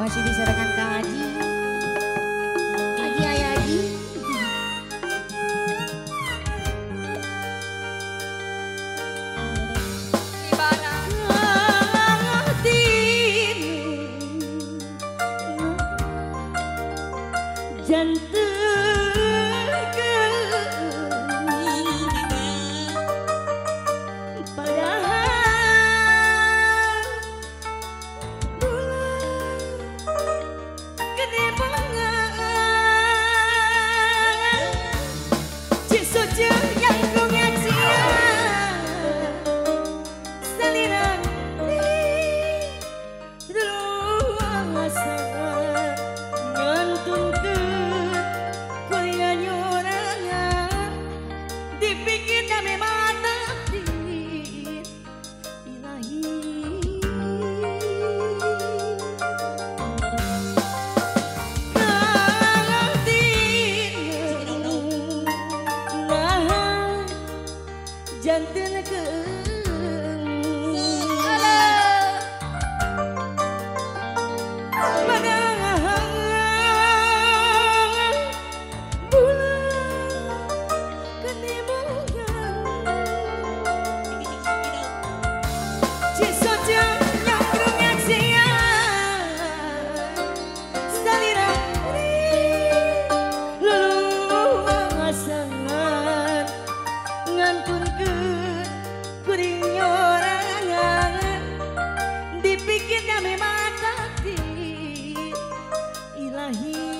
Masih diserahkan dengan Kak 的那个。memang ilahi.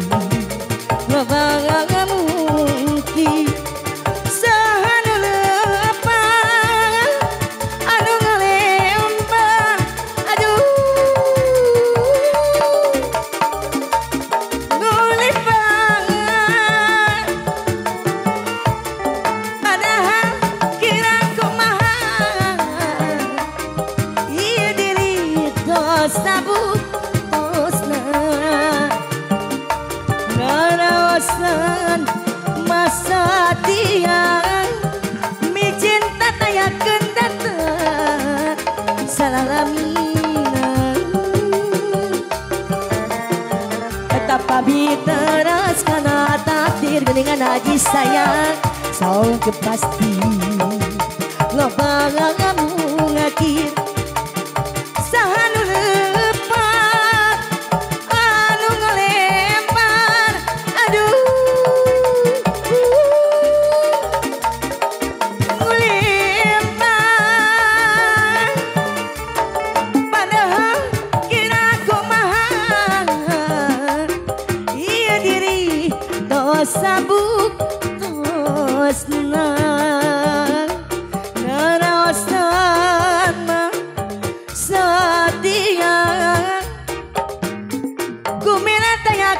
masa tiang. Mi cinta tayakeun datang salamina Betapa teras karena takdir geningan haji sayang. Saung pasti Loba ngamu ngakir Naraosana setia Kumina tanya